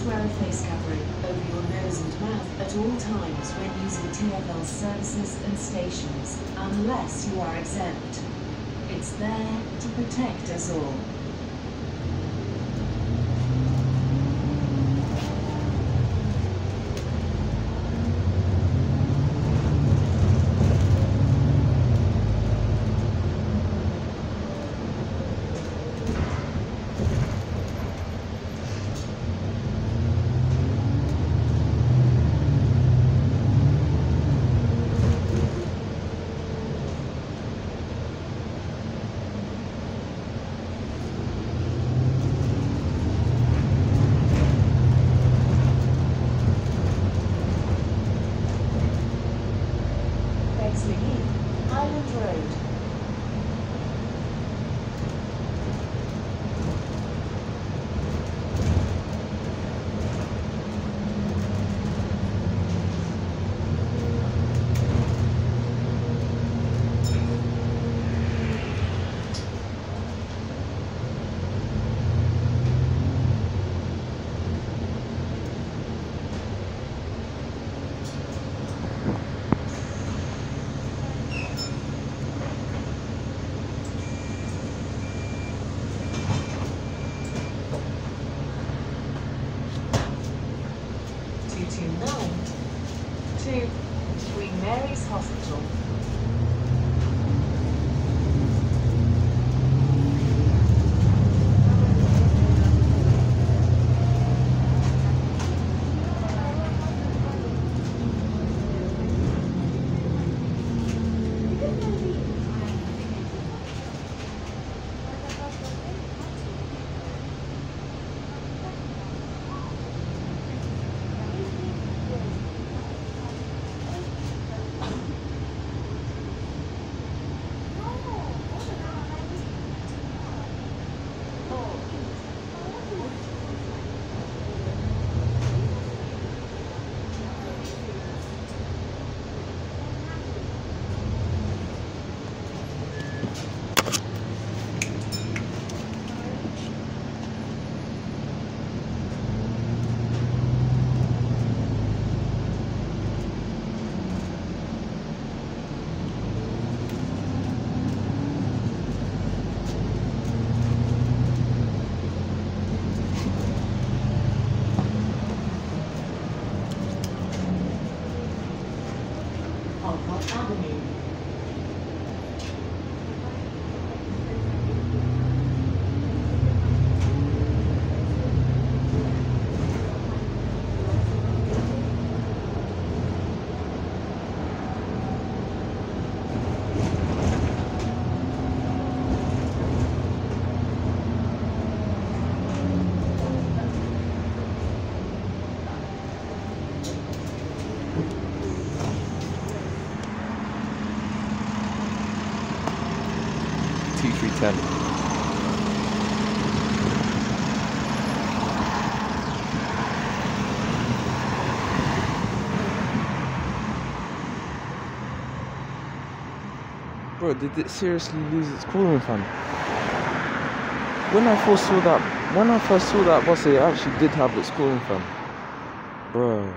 wear a face covering over your nose and mouth at all times when using TfL services and stations, unless you are exempt. It's there to protect us all. Bexley Highland Road. Two nine to Queen Mary's Hospital. of what's happening 10. Bro, did it seriously lose its cooling fan? When I first saw that, when I first saw that bus, it actually did have its cooling fan. Bro.